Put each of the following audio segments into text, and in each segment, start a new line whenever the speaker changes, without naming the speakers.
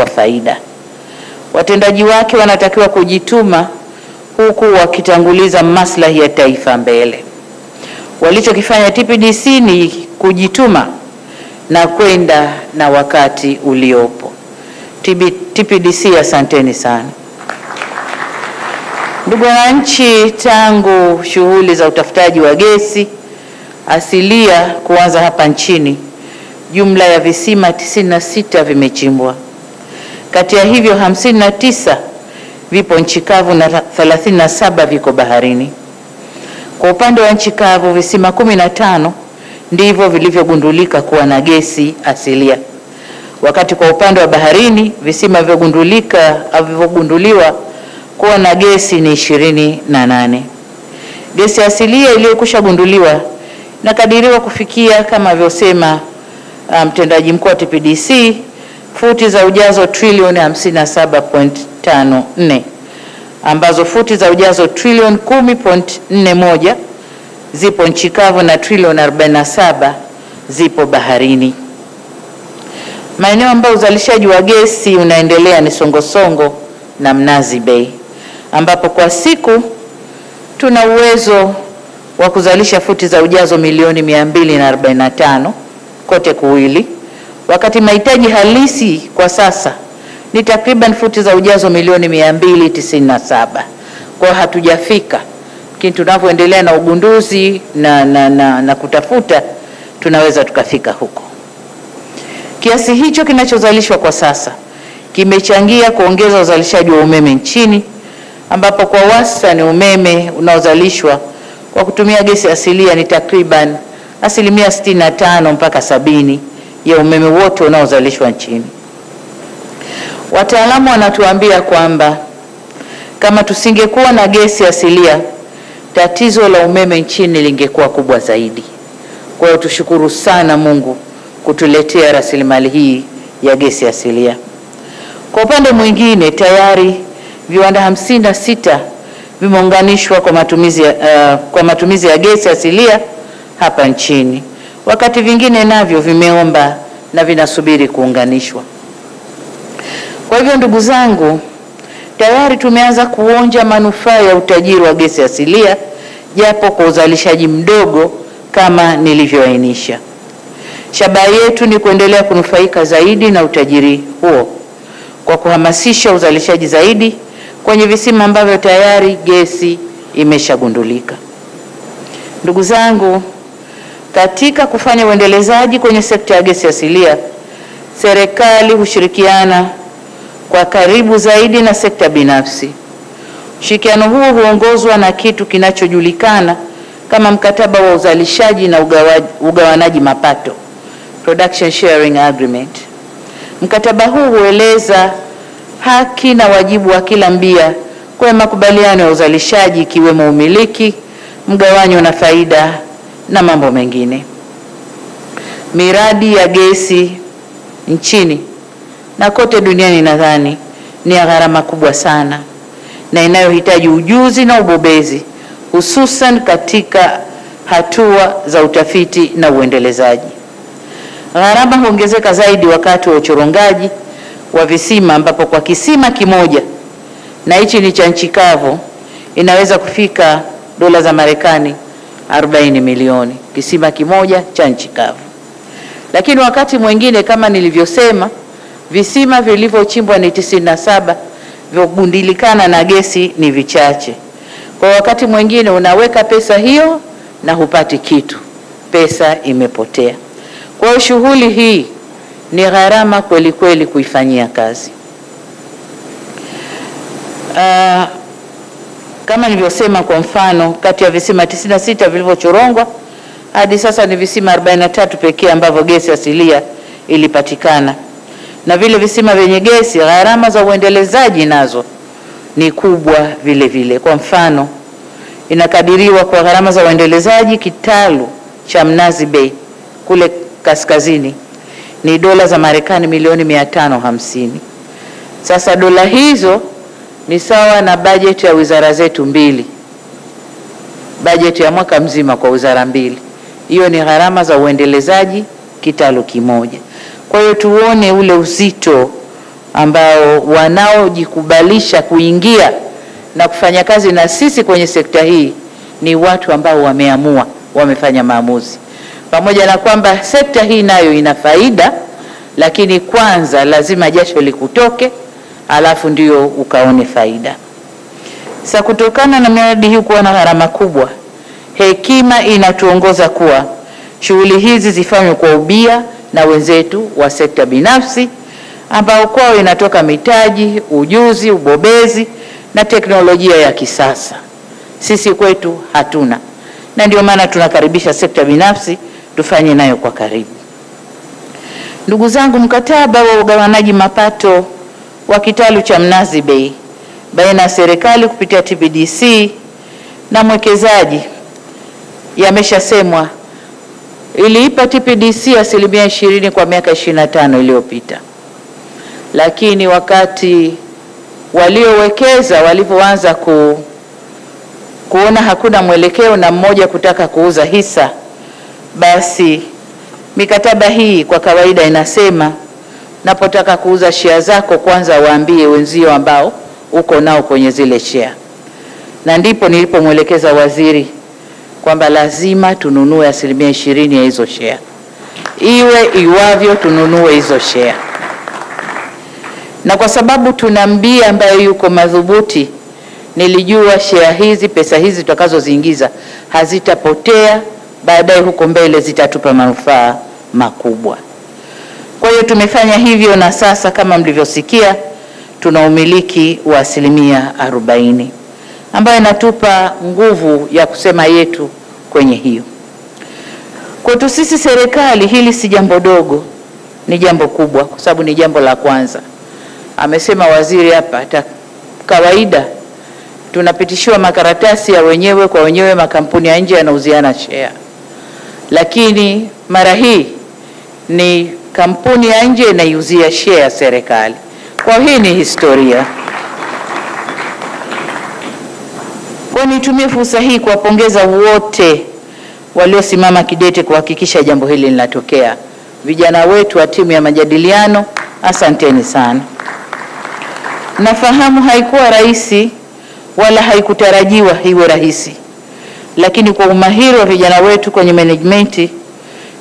kwa faida. Watendaji wake wanatakiwa kujituma huku wakitanguliza maslahi ya taifa mbele. Walichokifanya TPDC ni kujituma na kwenda na wakati uliopo. TPDC, asanteni sana. Ndugu wananchi, tangu shughuli za utafutaji wa gesi asilia kuanza hapa nchini, jumla ya visima 96 vimechimbwa. Kati ya hivyo 59 vipo nchi kavu na 37 viko baharini. Kwa upande wa nchi kavu, visima 15 ndivyo vilivyogundulika kuwa na gesi asilia, wakati kwa upande wa baharini visima vilivyogundulika au vilivyogunduliwa kuwa na gesi ni ishirini na nane. Gesi asilia iliyokwisha gunduliwa inakadiriwa kufikia kama alivyosema mtendaji um, mkuu wa TPDC futi za ujazo trilioni 57.54 ambazo futi za ujazo trilioni 10.41 zipo nchi kavu na trilioni 47 zipo baharini. Maeneo ambayo uzalishaji wa gesi unaendelea ni Songosongo na Mnazi Bay ambapo kwa siku tuna uwezo wa kuzalisha futi za ujazo milioni 245 kote kuwili, wakati mahitaji halisi kwa sasa ni takriban futi za ujazo milioni 297. Kwa hatujafika, lakini tunavyoendelea na ugunduzi na, na, na, na kutafuta tunaweza tukafika huko. Kiasi hicho kinachozalishwa kwa sasa kimechangia kuongeza uzalishaji wa umeme nchini ambapo kwa wastani umeme unaozalishwa kwa kutumia gesi asilia ni takriban asilimia 65 mpaka sabini ya umeme wote unaozalishwa nchini. Wataalamu wanatuambia kwamba kama tusingekuwa na gesi asilia, tatizo la umeme nchini lingekuwa kubwa zaidi. Kwa hiyo tushukuru sana Mungu kutuletea rasilimali hii ya gesi asilia. Kwa upande mwingine, tayari viwanda hamsini na sita vimeunganishwa kwa matumizi uh, kwa matumizi ya gesi asilia hapa nchini, wakati vingine navyo vimeomba na vinasubiri kuunganishwa. Kwa hivyo, ndugu zangu, tayari tumeanza kuonja manufaa ya utajiri wa gesi asilia japo kwa uzalishaji mdogo kama nilivyoainisha. Shabaha yetu ni kuendelea kunufaika zaidi na utajiri huo kwa kuhamasisha uzalishaji zaidi kwenye visima ambavyo tayari gesi imeshagundulika. Ndugu zangu, katika kufanya uendelezaji kwenye sekta ya gesi asilia, serikali hushirikiana kwa karibu zaidi na sekta binafsi. Ushirikiano huo huongozwa na kitu kinachojulikana kama mkataba wa uzalishaji na ugawa, ugawanaji mapato, Production Sharing Agreement. Mkataba huu hueleza haki na wajibu wa kila mbia kwa makubaliano ya uzalishaji ikiwemo umiliki, mgawanyo na faida na mambo mengine. Miradi ya gesi nchini na kote duniani nadhani ni ya gharama kubwa sana na inayohitaji ujuzi na ubobezi hususan katika hatua za utafiti na uendelezaji. Gharama huongezeka zaidi wakati wa uchorongaji wa visima ambapo kwa kisima kimoja na hichi ni cha nchi kavu inaweza kufika dola za Marekani 40 milioni kisima kimoja cha nchi kavu. Lakini wakati mwingine kama nilivyosema, visima vilivyochimbwa ni 97 vyogundilikana na gesi ni vichache. Kwa wakati mwingine unaweka pesa hiyo na hupati kitu, pesa imepotea. Kwa shughuli hii ni gharama kweli kweli kuifanyia kazi. Uh, kama nilivyosema, kwa mfano kati ya visima 96 vilivyochorongwa hadi sasa ni visima 43 pekee ambavyo gesi asilia ilipatikana, na vile visima vyenye gesi gharama za uendelezaji nazo ni kubwa vile vile. Kwa mfano, inakadiriwa kwa gharama za uendelezaji kitalu cha Mnazi Bay kule kaskazini ni dola za Marekani milioni mia tano hamsini. Sasa dola hizo ni sawa na bajeti ya wizara zetu mbili, bajeti ya mwaka mzima kwa wizara mbili. Hiyo ni gharama za uendelezaji kitalu kimoja. Kwa hiyo tuone ule uzito ambao wanaojikubalisha kuingia na kufanya kazi na sisi kwenye sekta hii ni watu ambao wameamua, wamefanya maamuzi, pamoja na kwamba sekta hii nayo ina faida, lakini kwanza lazima jasho likutoke, alafu ndio ukaone faida. Sasa kutokana na miradi hii kuwa na gharama kubwa, hekima inatuongoza kuwa shughuli hizi zifanywe kwa ubia na wenzetu wa sekta binafsi ambao kwao inatoka mitaji, ujuzi, ubobezi na teknolojia ya kisasa. Sisi kwetu hatuna, na ndio maana tunakaribisha sekta binafsi tufanye nayo kwa karibu. Ndugu zangu, mkataba wa ugawanaji mapato wa kitalu cha Mnazi Bay baina ya serikali kupitia TPDC na mwekezaji yameshasemwa, iliipa TPDC asilimia ishirini kwa miaka 25 iliyopita, lakini wakati waliowekeza walivyoanza ku, kuona hakuna mwelekeo na mmoja kutaka kuuza hisa, basi mikataba hii kwa kawaida inasema napotaka kuuza shia zako, kwanza waambie wenzio ambao uko nao kwenye zile shia. na ndipo nilipomwelekeza waziri kwamba lazima tununue asilimia ishirini ya hizo shia, iwe iwavyo, tununue hizo shia, na kwa sababu tuna mbia ambayo yuko madhubuti, nilijua shea hizi, pesa hizi tutakazoziingiza hazitapotea, baadaye huko mbele zitatupa manufaa makubwa. Kwa hiyo tumefanya hivyo, na sasa kama mlivyosikia, tuna umiliki wa asilimia arobaini ambayo inatupa nguvu ya kusema yetu kwenye hiyo. Kwetu sisi serikali, hili si jambo dogo, ni jambo kubwa, kwa sababu ni jambo la kwanza amesema waziri hapa, kawaida tunapitishiwa makaratasi ya wenyewe kwa wenyewe, makampuni ya nje yanauziana share, lakini mara hii ni kampuni ya nje inaiuzia share ya serikali. Kwa hii ni historia. Kwa nitumie fursa hii kuwapongeza wote waliosimama kidete kuhakikisha jambo hili linatokea. Vijana wetu wa timu ya majadiliano, asanteni sana. Nafahamu haikuwa rahisi wala haikutarajiwa iwe rahisi, lakini kwa umahiri wa vijana wetu kwenye management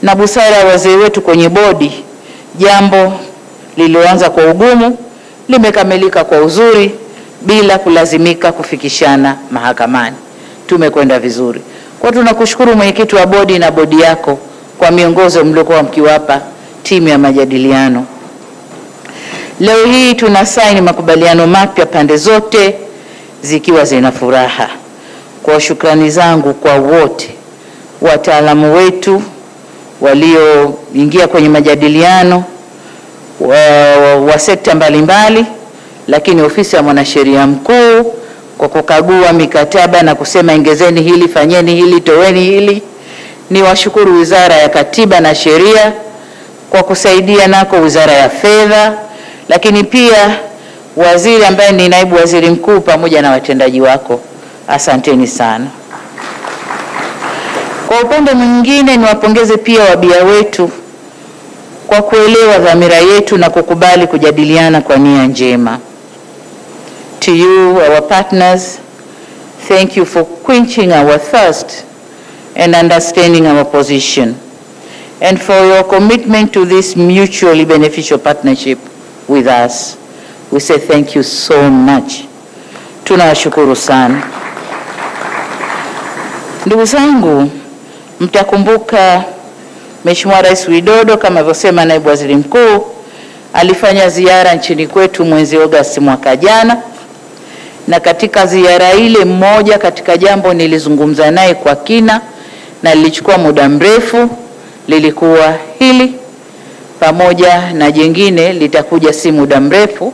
na busara ya wazee wetu kwenye bodi, jambo lililoanza kwa ugumu limekamilika kwa uzuri bila kulazimika kufikishana mahakamani. Tumekwenda vizuri. Kwa tunakushukuru mwenyekiti wa bodi na bodi yako kwa miongozo mliokuwa mkiwapa timu ya majadiliano. Leo hii tuna saini makubaliano mapya pande zote zikiwa zina furaha. Kwa shukrani zangu kwa wote wataalamu wetu walioingia kwenye majadiliano wa, wa, wa sekta mbalimbali, lakini ofisi ya mwanasheria mkuu kwa kukagua mikataba na kusema ingezeni hili, fanyeni hili, toweni hili. Ni washukuru Wizara ya Katiba na Sheria kwa kusaidia nako Wizara ya Fedha lakini pia waziri ambaye ni naibu waziri mkuu pamoja na watendaji wako, asanteni sana. Kwa upande mwingine, niwapongeze pia wabia wetu kwa kuelewa dhamira yetu na kukubali kujadiliana kwa nia njema. To you our partners, thank you for quenching our thirst and understanding our position and for your commitment to this mutually beneficial partnership with us. We say thank you so much. Tunawashukuru sana. Ndugu zangu, mtakumbuka Mheshimiwa Rais Widodo kama alivyosema naibu waziri mkuu alifanya ziara nchini kwetu mwezi Agosti mwaka jana, na katika ziara ile, mmoja katika jambo nilizungumza naye kwa kina na lilichukua muda mrefu lilikuwa hili. Pamoja na jingine litakuja si muda mrefu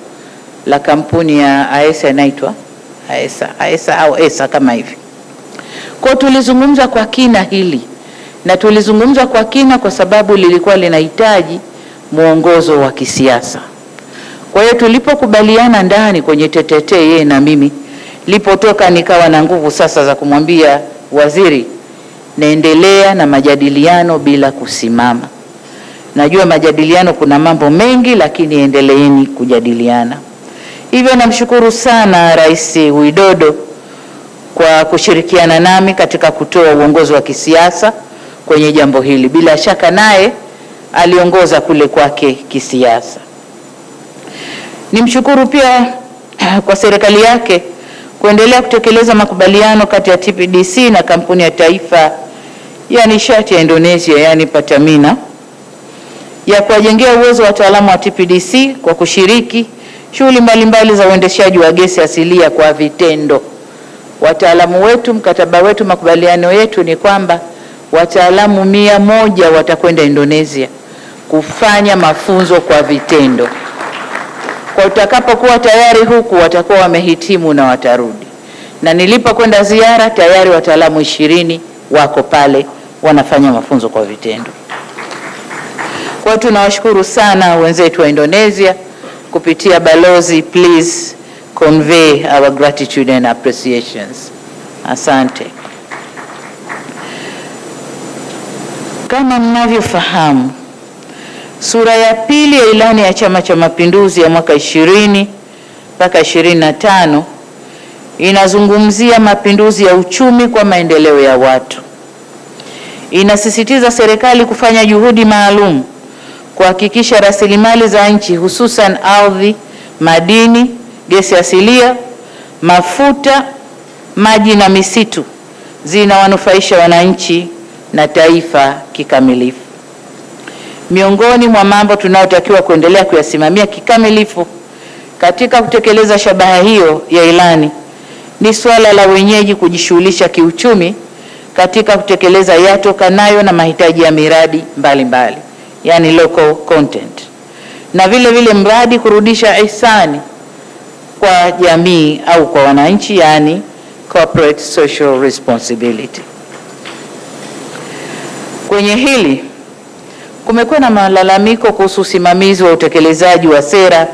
la kampuni ya AESA inaitwa AESA, AESA au ESA kama hivi. Kwa tulizungumza kwa kina hili na tulizungumza kwa kina kwa sababu lilikuwa linahitaji mwongozo wa kisiasa. Kwa hiyo tulipokubaliana ndani kwenye tetete, yeye na mimi, lipotoka nikawa na nguvu sasa za kumwambia waziri, naendelea na majadiliano bila kusimama Najua majadiliano kuna mambo mengi, lakini endeleeni kujadiliana. Hivyo namshukuru sana Rais Widodo kwa kushirikiana nami katika kutoa uongozi wa kisiasa kwenye jambo hili. Bila shaka naye aliongoza kule kwake kisiasa. Nimshukuru pia kwa serikali yake kuendelea kutekeleza makubaliano kati ya TPDC na kampuni ya taifa ya nishati ya Indonesia yani Pertamina ya kuwajengea uwezo wa wataalamu wa TPDC kwa kushiriki shughuli mbalimbali za uendeshaji wa gesi asilia kwa vitendo. Wataalamu wetu, mkataba wetu, makubaliano yetu ni kwamba wataalamu mia moja watakwenda Indonesia kufanya mafunzo kwa vitendo. Kwa utakapokuwa tayari huku watakuwa wamehitimu na watarudi. Na nilipokwenda ziara tayari wataalamu ishirini wako pale wanafanya mafunzo kwa vitendo. Kwa hiyo tunawashukuru sana wenzetu wa Indonesia kupitia balozi, please convey our gratitude and appreciations. Asante. Kama mnavyofahamu, sura ya pili ya ilani ya Chama cha Mapinduzi ya mwaka 20 mpaka 25 inazungumzia mapinduzi ya uchumi kwa maendeleo ya watu. Inasisitiza serikali kufanya juhudi maalum kuhakikisha rasilimali za nchi hususan ardhi, madini, gesi asilia, mafuta, maji na misitu zinawanufaisha wananchi na taifa kikamilifu. Miongoni mwa mambo tunayotakiwa kuendelea kuyasimamia kikamilifu katika kutekeleza shabaha hiyo ya ilani ni suala la wenyeji kujishughulisha kiuchumi katika kutekeleza yatokanayo na mahitaji ya miradi mbalimbali mbali, yani local content, na vile vile mradi kurudisha ihsani kwa jamii au kwa wananchi, yani corporate social responsibility. Kwenye hili kumekuwa na malalamiko kuhusu usimamizi wa utekelezaji wa sera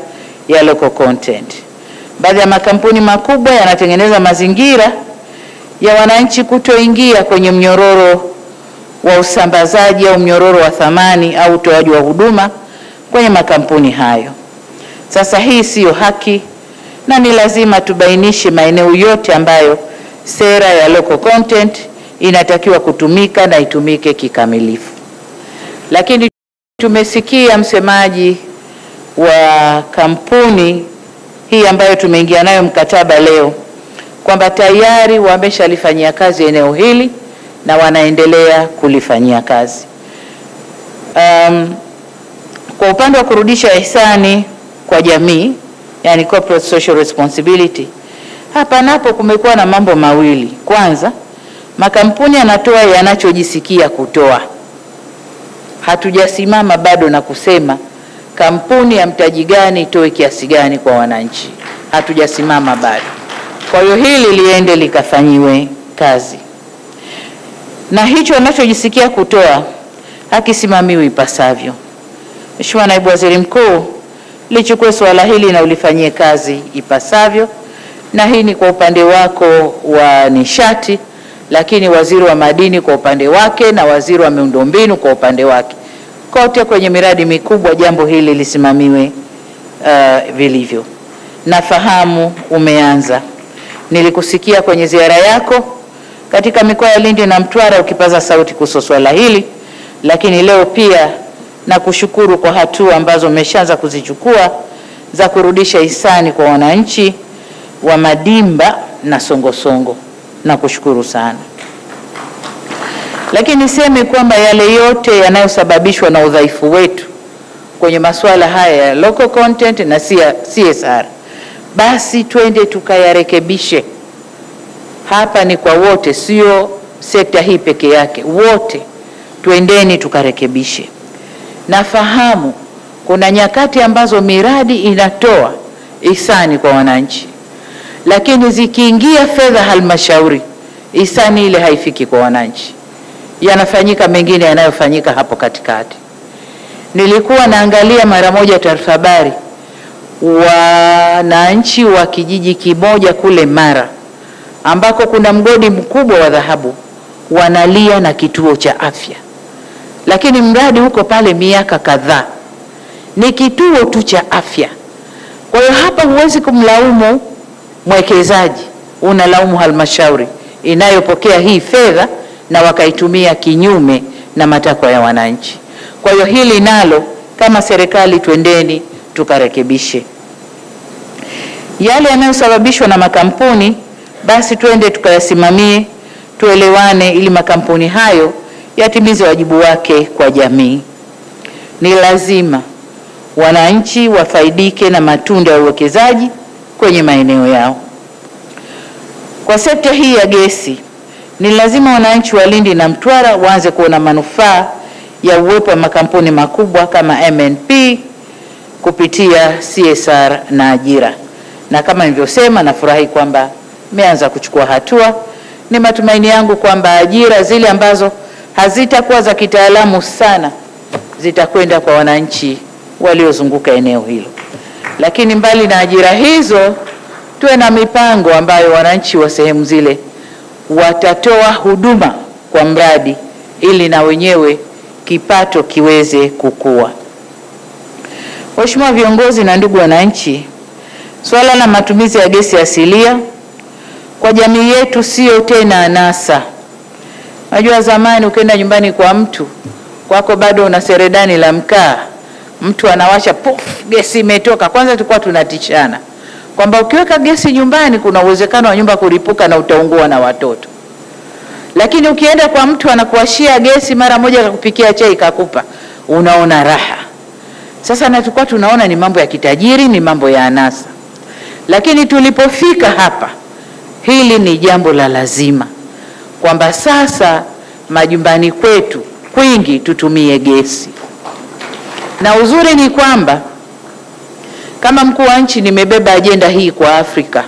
ya local content. Baadhi ya makampuni makubwa yanatengeneza mazingira ya wananchi kutoingia kwenye mnyororo wa usambazaji au mnyororo wa thamani au utoaji wa huduma kwenye makampuni hayo. Sasa hii siyo haki na ni lazima tubainishe maeneo yote ambayo sera ya local content inatakiwa kutumika na itumike kikamilifu. Lakini tumesikia msemaji wa kampuni hii ambayo tumeingia nayo mkataba leo kwamba tayari wameshalifanyia kazi eneo hili na wanaendelea kulifanyia kazi. Um, kwa upande wa kurudisha ihsani kwa jamii, yani corporate social responsibility, hapa napo kumekuwa na mambo mawili. Kwanza, makampuni yanatoa yanachojisikia kutoa. Hatujasimama bado na kusema kampuni ya mtaji gani itoe kiasi gani kwa wananchi, hatujasimama bado. Kwa hiyo hili liende likafanyiwe kazi, na hicho anachojisikia kutoa hakisimamiwi ipasavyo. Mheshimiwa Naibu Waziri Mkuu, lichukue suala hili na ulifanyie kazi ipasavyo, na hii ni kwa upande wako wa nishati, lakini waziri wa madini kwa upande wake na waziri wa miundombinu kwa upande wake, kote kwenye miradi mikubwa jambo hili lisimamiwe uh, vilivyo. Nafahamu umeanza Nilikusikia kwenye ziara yako katika mikoa ya Lindi na Mtwara ukipaza sauti kuhusu swala hili, lakini leo pia nakushukuru kwa hatua ambazo umeshaanza kuzichukua za kurudisha hisani kwa wananchi wa Madimba na Songosongo. Nakushukuru sana, lakini niseme kwamba yale yote yanayosababishwa na udhaifu wetu kwenye masuala haya ya local content na CSR basi twende tukayarekebishe. Hapa ni kwa wote, sio sekta hii peke yake, wote twendeni tukarekebishe. Nafahamu kuna nyakati ambazo miradi inatoa hisani kwa wananchi, lakini zikiingia fedha halmashauri, hisani ile haifiki kwa wananchi, yanafanyika mengine yanayofanyika hapo katikati. Nilikuwa naangalia mara moja taarifa habari wananchi wa kijiji kimoja kule Mara ambako kuna mgodi mkubwa wa dhahabu wanalia na kituo cha afya, lakini mradi huko pale miaka kadhaa, ni kituo tu cha afya. Kwa hiyo hapa huwezi kumlaumu mwekezaji, unalaumu halmashauri inayopokea hii fedha na wakaitumia kinyume na matakwa ya wananchi. Kwa hiyo hili nalo kama serikali twendeni tukarekebishe. Yale yanayosababishwa na makampuni basi twende tukayasimamie, tuelewane, ili makampuni hayo yatimize wajibu wake kwa jamii. Ni lazima wananchi wafaidike na matunda ya uwekezaji kwenye maeneo yao. Kwa sekta hii ya gesi, ni lazima wananchi wa Lindi na Mtwara waanze kuona manufaa ya uwepo wa makampuni makubwa kama MNP kupitia CSR na ajira, na kama nilivyosema, nafurahi kwamba mmeanza kuchukua hatua. Ni matumaini yangu kwamba ajira zile ambazo hazitakuwa za kitaalamu sana zitakwenda kwa wananchi waliozunguka eneo hilo. Lakini mbali na ajira hizo, tuwe na mipango ambayo wananchi wa sehemu zile watatoa huduma kwa mradi ili na wenyewe kipato kiweze kukua. Waheshimiwa viongozi na ndugu wananchi, suala la matumizi ya gesi asilia kwa jamii yetu sio tena anasa. Najua zamani ukienda nyumbani kwa mtu kwako bado una seredani la mkaa, mtu anawasha puf, gesi imetoka. Kwanza tulikuwa tunatishana kwamba ukiweka gesi nyumbani kuna uwezekano wa nyumba kulipuka na utaungua na watoto, lakini ukienda kwa mtu anakuashia gesi mara moja, akakupikia chai kakupa, unaona raha. Sasa na tulikuwa tunaona ni mambo ya kitajiri, ni mambo ya anasa, lakini tulipofika hapa, hili ni jambo la lazima kwamba sasa majumbani kwetu kwingi tutumie gesi, na uzuri ni kwamba kama mkuu wa nchi nimebeba ajenda hii kwa Afrika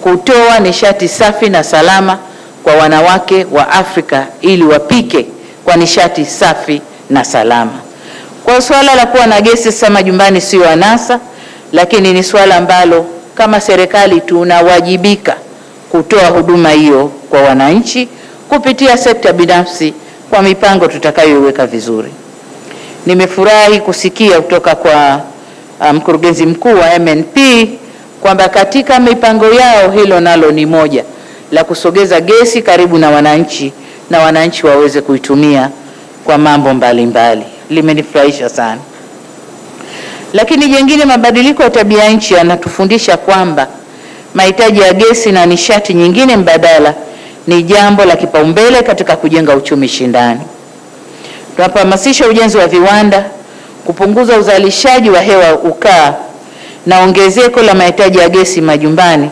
kutoa nishati safi na salama kwa wanawake wa Afrika ili wapike kwa nishati safi na salama. Kwa swala la kuwa na gesi sasa majumbani sio anasa, lakini ni swala ambalo kama serikali tunawajibika kutoa huduma hiyo kwa wananchi kupitia sekta binafsi kwa mipango tutakayoiweka vizuri. Nimefurahi kusikia kutoka kwa mkurugenzi um, mkuu wa MNP kwamba katika mipango yao hilo nalo ni moja la kusogeza gesi karibu na wananchi na wananchi waweze kuitumia kwa mambo mbalimbali. Limenifurahisha sana. Lakini jengine, mabadiliko ya tabia nchi yanatufundisha kwamba mahitaji ya gesi na nishati nyingine mbadala ni jambo la kipaumbele katika kujenga uchumi shindani. Tunapohamasisha ujenzi wa viwanda, kupunguza uzalishaji wa hewa ukaa na ongezeko la mahitaji ya gesi majumbani,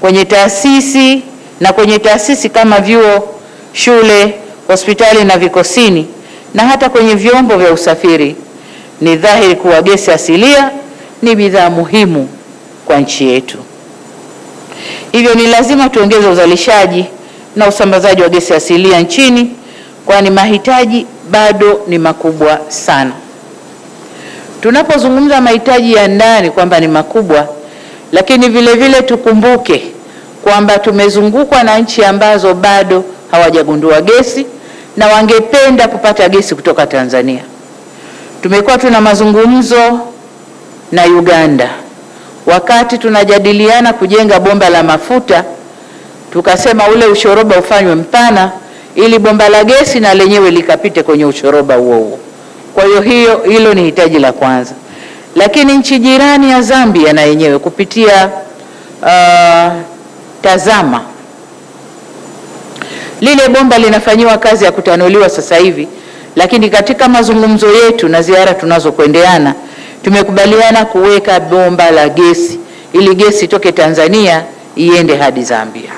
kwenye taasisi na kwenye taasisi kama vyuo, shule, hospitali na vikosini na hata kwenye vyombo vya usafiri, ni dhahiri kuwa gesi asilia ni bidhaa muhimu kwa nchi yetu. Hivyo ni lazima tuongeze uzalishaji na usambazaji wa gesi asilia nchini, kwani mahitaji bado ni makubwa sana. Tunapozungumza mahitaji ya ndani kwamba ni makubwa, lakini vile vile tukumbuke kwamba tumezungukwa na nchi ambazo bado hawajagundua gesi na wangependa kupata gesi kutoka Tanzania. Tumekuwa tuna mazungumzo na Uganda wakati tunajadiliana kujenga bomba la mafuta, tukasema ule ushoroba ufanywe mpana ili bomba la gesi na lenyewe likapite kwenye ushoroba huo huo. Kwa hiyo hiyo hilo ni hitaji la kwanza, lakini nchi jirani ya Zambia na yenyewe kupitia uh, Tazama lile bomba linafanyiwa kazi ya kutanuliwa sasa hivi, lakini katika mazungumzo yetu na ziara tunazokwendeana tumekubaliana kuweka bomba la gesi ili gesi itoke Tanzania iende hadi Zambia.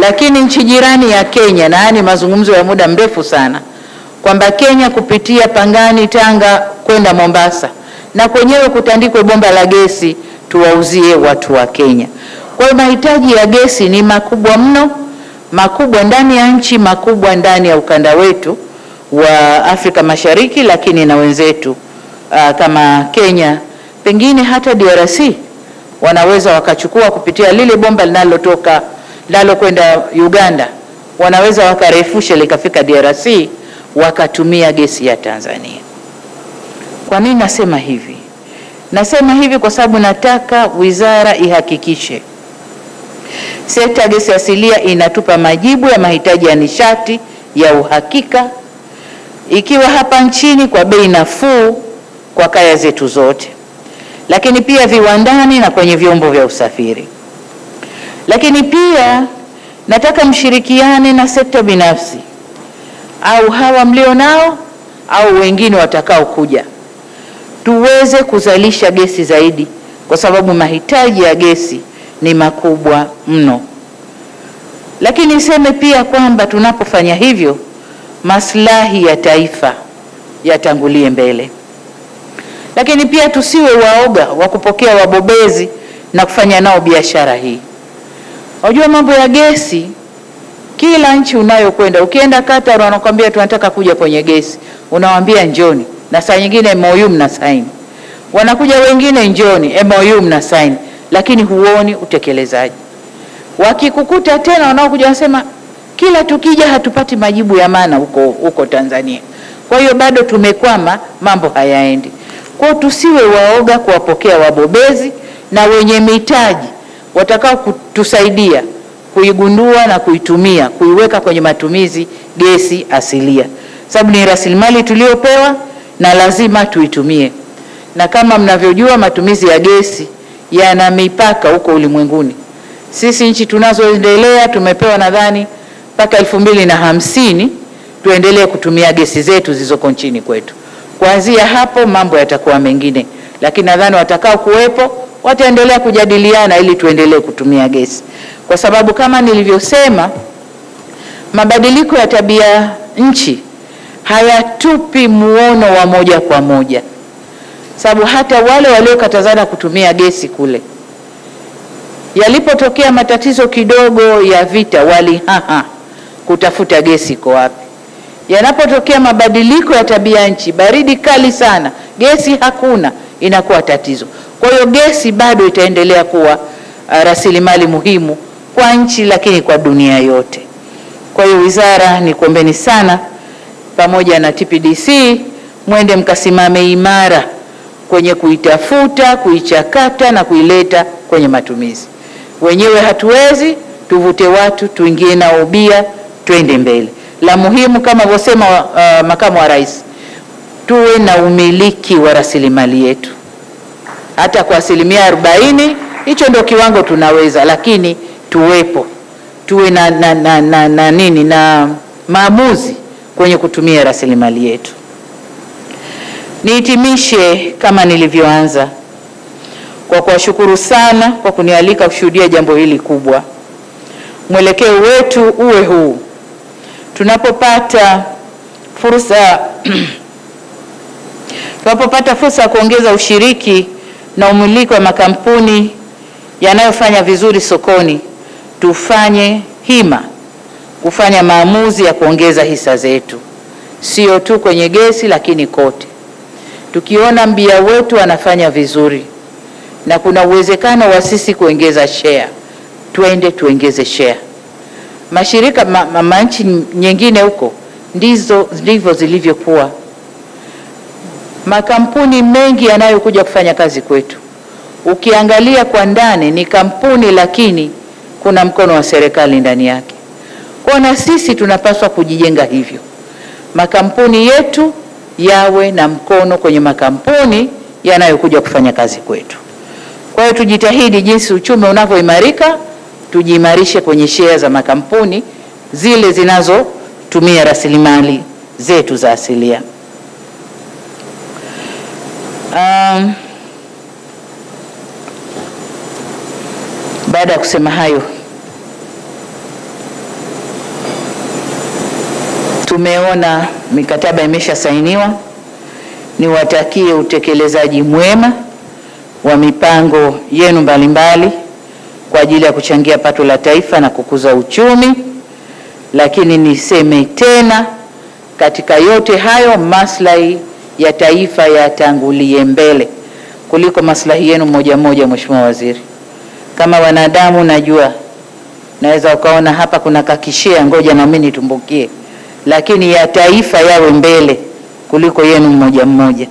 Lakini nchi jirani ya Kenya, na haya ni mazungumzo ya muda mrefu sana, kwamba Kenya kupitia Pangani, Tanga kwenda Mombasa na kwenyewe kutandikwe bomba la gesi tuwauzie watu wa Kenya. Kwa hiyo mahitaji ya gesi ni makubwa mno, makubwa ndani ya nchi, makubwa ndani ya ukanda wetu wa Afrika Mashariki, lakini na wenzetu uh, kama Kenya, pengine hata DRC wanaweza wakachukua kupitia lile bomba linalotoka linalokwenda Uganda, wanaweza wakarefusha likafika DRC wakatumia gesi ya Tanzania. Kwa nini nasema hivi? Nasema hivi kwa sababu nataka wizara ihakikishe sekta ya gesi asilia inatupa majibu ya mahitaji ya nishati ya uhakika, ikiwa hapa nchini kwa bei nafuu kwa kaya zetu zote, lakini pia viwandani na kwenye vyombo vya usafiri. Lakini pia nataka mshirikiane na sekta binafsi au hawa mlio nao au wengine watakao kuja, tuweze kuzalisha gesi zaidi, kwa sababu mahitaji ya gesi ni makubwa mno. Lakini niseme pia kwamba tunapofanya hivyo, maslahi ya taifa yatangulie mbele. Lakini pia tusiwe waoga wa kupokea wabobezi na kufanya nao biashara hii. Unajua mambo ya gesi, kila nchi unayokwenda, ukienda Qatar wanakwambia tunataka kuja kwenye gesi, unawaambia njoni, na saa nyingine MOU mna saini, wanakuja wengine njoni, MOU mna saini, lakini huoni utekelezaji. Wakikukuta tena wanaokuja wanasema kila tukija hatupati majibu ya maana huko huko Tanzania. Kwa hiyo bado tumekwama, mambo hayaendi. Kwa tusiwe waoga kuwapokea wabobezi na wenye mitaji watakao kutusaidia kuigundua na kuitumia kuiweka kwenye matumizi gesi asilia, sababu ni rasilimali tuliyopewa na lazima tuitumie. Na kama mnavyojua matumizi ya gesi yana mipaka huko ulimwenguni. Sisi nchi tunazoendelea tumepewa nadhani mpaka elfu mbili na hamsini tuendelee kutumia gesi zetu zilizoko nchini kwetu. Kuanzia hapo mambo yatakuwa mengine, lakini nadhani watakao kuwepo wataendelea kujadiliana ili tuendelee kutumia gesi, kwa sababu kama nilivyosema, mabadiliko ya tabia nchi hayatupi muono wa moja kwa moja, sababu hata wale waliokatazana kutumia gesi kule, yalipotokea matatizo kidogo ya vita, walihaha kutafuta gesi iko wapi. Yanapotokea mabadiliko ya tabia nchi, baridi kali sana, gesi hakuna, inakuwa tatizo. Kwa hiyo gesi bado itaendelea kuwa uh, rasilimali muhimu kwa nchi, lakini kwa dunia yote. Kwa hiyo wizara, ni kuombeni sana pamoja na TPDC mwende mkasimame imara kwenye kuitafuta, kuichakata na kuileta kwenye matumizi. Wenyewe hatuwezi, tuvute watu tuingie nao ubia, twende mbele. La muhimu kama alivyosema uh, makamu wa rais, tuwe na umiliki wa rasilimali yetu hata kwa asilimia arobaini. Hicho ndio kiwango tunaweza, lakini tuwepo, tuwe na, na, na, na, na nini na maamuzi kwenye kutumia rasilimali yetu. Nihitimishe kama nilivyoanza kwa kuwashukuru sana kwa kunialika kushuhudia jambo hili kubwa. Mwelekeo wetu uwe huu, tunapopata fursa tunapopata fursa ya kuongeza ushiriki na umiliki wa makampuni yanayofanya vizuri sokoni, tufanye hima kufanya maamuzi ya kuongeza hisa zetu, sio tu kwenye gesi, lakini kote. Tukiona mbia wetu anafanya vizuri na kuna uwezekano wa sisi kuongeza share, twende tuongeze share. Mashirika ma, ma, ma nchi nyingine huko ndizo ndivyo zilivyokuwa. Makampuni mengi yanayokuja kufanya kazi kwetu, ukiangalia kwa ndani ni kampuni, lakini kuna mkono wa serikali ndani yake. Kwa na sisi tunapaswa kujijenga hivyo, makampuni yetu yawe na mkono kwenye makampuni yanayokuja kufanya kazi kwetu. Kwa hiyo tujitahidi, jinsi uchumi unavyoimarika, tujiimarishe kwenye shea za makampuni zile zinazotumia rasilimali zetu za asilia. Um, baada ya kusema hayo, tumeona mikataba imeshasainiwa. Niwatakie utekelezaji mwema wa mipango yenu mbalimbali kwa ajili ya kuchangia pato la taifa na kukuza uchumi. Lakini niseme tena, katika yote hayo maslahi ya taifa yatangulie mbele kuliko maslahi yenu moja moja. Mheshimiwa Waziri, kama wanadamu najua naweza ukaona hapa kuna kakishia, ngoja na mimi nitumbukie, lakini ya taifa yawe mbele kuliko yenu mmoja mmoja.